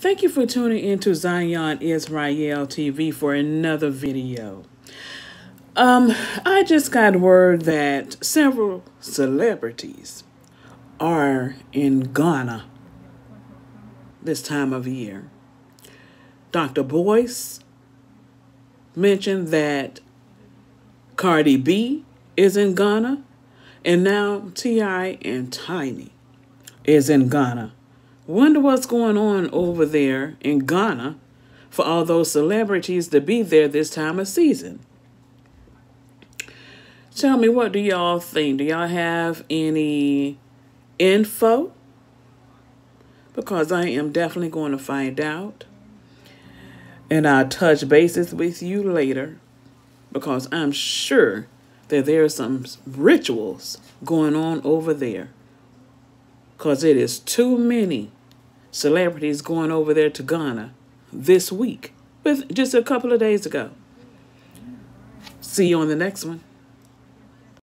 Thank you for tuning into Zion Israel TV for another video. Um, I just got word that several celebrities are in Ghana this time of year. Dr. Boyce mentioned that Cardi B is in Ghana, and now T.I. and Tiny is in Ghana. Wonder what's going on over there in Ghana for all those celebrities to be there this time of season. Tell me, what do y'all think? Do y'all have any info? Because I am definitely going to find out. And I'll touch bases with you later because I'm sure that there are some rituals going on over there. Because it is too many celebrities going over there to Ghana this week, with just a couple of days ago. See you on the next one.